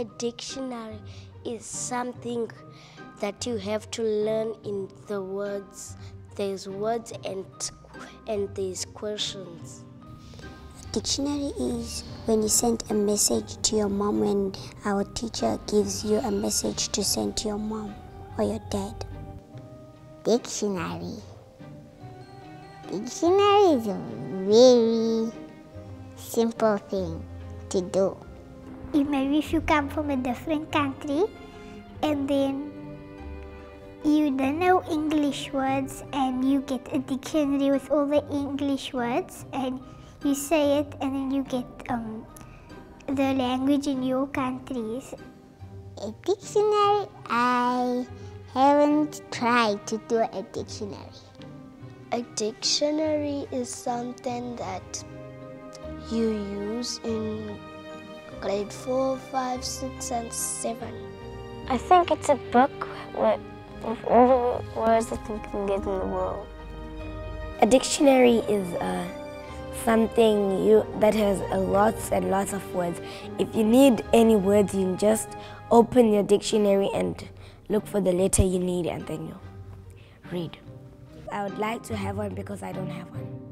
A dictionary is something that you have to learn in the words. There's words and and there's questions. Dictionary is when you send a message to your mom when our teacher gives you a message to send to your mom or your dad. Dictionary. Dictionary is a very simple thing to do. Maybe if you come from a different country and then you don't know English words and you get a dictionary with all the English words and you say it and then you get um, the language in your countries. A dictionary, I haven't tried to do a dictionary. A dictionary is something that you use in grade 4, 5, 6, and 7. I think it's a book with, with all the words that you can get in the world. A dictionary is uh, something you that has lots and lots of words. If you need any words, you just open your dictionary and look for the letter you need and then you read. I would like to have one because I don't have one.